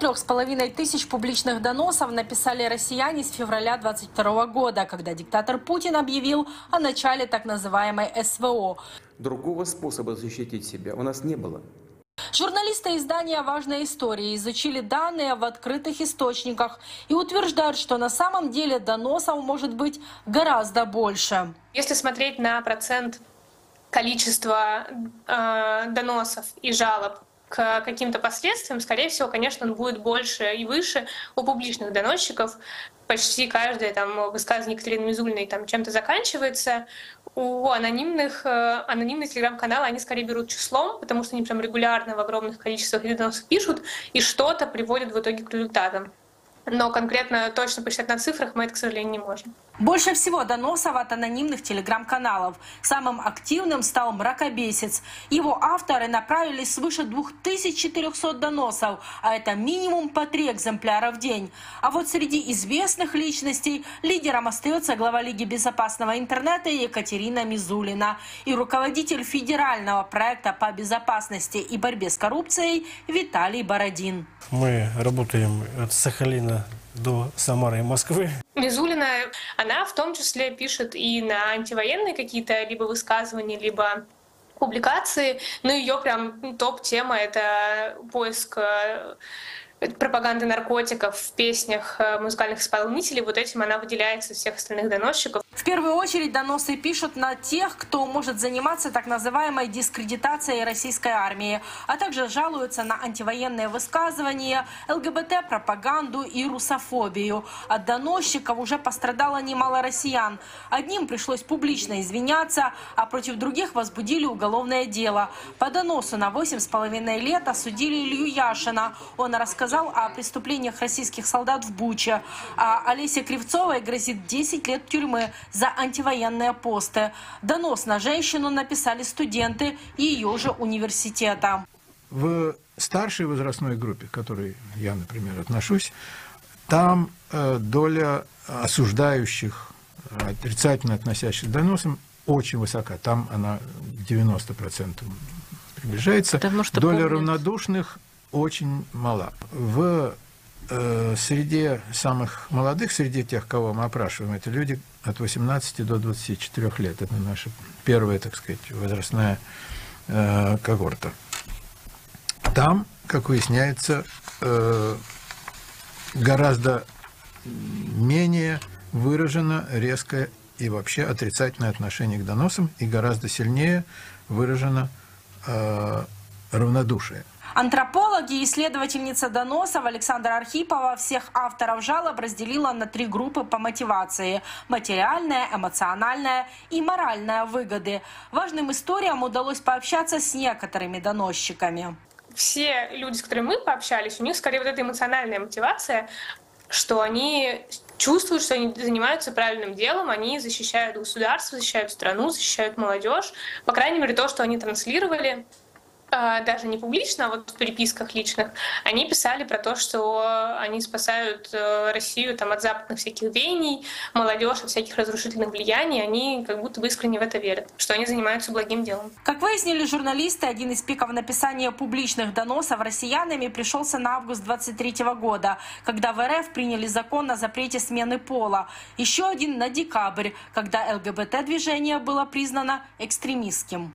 трех с половиной тысяч публичных доносов написали россияне с февраля 22 года, когда диктатор Путин объявил о начале так называемой СВО. Другого способа защитить себя у нас не было. Журналисты издания «Важная история» изучили данные в открытых источниках и утверждают, что на самом деле доносов может быть гораздо больше. Если смотреть на процент количества э, доносов и жалоб к каким-то последствиям, скорее всего, конечно, он будет больше и выше у публичных доносчиков. Почти каждое там высказывание Екатерины Мизульной там чем-то заканчивается. У анонимных, э, анонимных телеграм-каналы они скорее берут числом, потому что они прям регулярно в огромных количествах доносов пишут и что-то приводят в итоге к результатам. Но конкретно точно посчитать на цифрах мы это, к сожалению, не можем. Больше всего доносов от анонимных телеграм-каналов. Самым активным стал «Мракобесец». Его авторы направили свыше 2400 доносов, а это минимум по три экземпляра в день. А вот среди известных личностей лидером остается глава Лиги безопасного интернета Екатерина Мизулина и руководитель федерального проекта по безопасности и борьбе с коррупцией Виталий Бородин. Мы работаем от Сахалина до Самары и Москвы. Мизулина, она в том числе пишет и на антивоенные какие-то либо высказывания, либо публикации, но ее прям топ-тема — это поиск э, пропаганды наркотиков в песнях э, музыкальных исполнителей, вот этим она выделяется из всех остальных доносчиков. В первую очередь доносы пишут на тех, кто может заниматься так называемой дискредитацией российской армии, а также жалуются на антивоенные высказывания, ЛГБТ-пропаганду и русофобию. От доносчиков уже пострадало немало россиян. Одним пришлось публично извиняться, а против других возбудили уголовное дело. По доносу на 8,5 лет осудили Илью Яшина. Он рассказал рассказал о преступлениях российских солдат в Буче. А Олесе Кривцовой грозит 10 лет тюрьмы за антивоенные посты. Донос на женщину написали студенты ее же университета. В старшей возрастной группе, к которой я, например, отношусь, там э, доля осуждающих, отрицательно относящихся к доносам очень высока. Там она к 90% приближается. Потому что доля помнят. равнодушных очень мала. В э, среде самых молодых, среди тех, кого мы опрашиваем, это люди от 18 до 24 лет. Это наша первая, так сказать, возрастная э, когорта. Там, как выясняется, э, гораздо менее выражено резкое и вообще отрицательное отношение к доносам, и гораздо сильнее выражено э, равнодушие. Антропологи и исследовательница доносов Александра Архипова всех авторов жалоб разделила на три группы по мотивации – материальная, эмоциональная и моральная выгоды. Важным историям удалось пообщаться с некоторыми доносчиками. Все люди, с которыми мы пообщались, у них скорее вот эта эмоциональная мотивация, что они чувствуют, что они занимаются правильным делом, они защищают государство, защищают страну, защищают молодежь. По крайней мере, то, что они транслировали, даже не публично, а вот в переписках личных, они писали про то, что они спасают э, Россию там, от западных всяких веяний, молодежь от всяких разрушительных влияний, они как будто бы искренне в это верят, что они занимаются благим делом. Как выяснили журналисты, один из пиков написания публичных доносов россиянами пришелся на август 23 года, когда в РФ приняли закон о запрете смены пола. Еще один на декабрь, когда ЛГБТ-движение было признано экстремистским.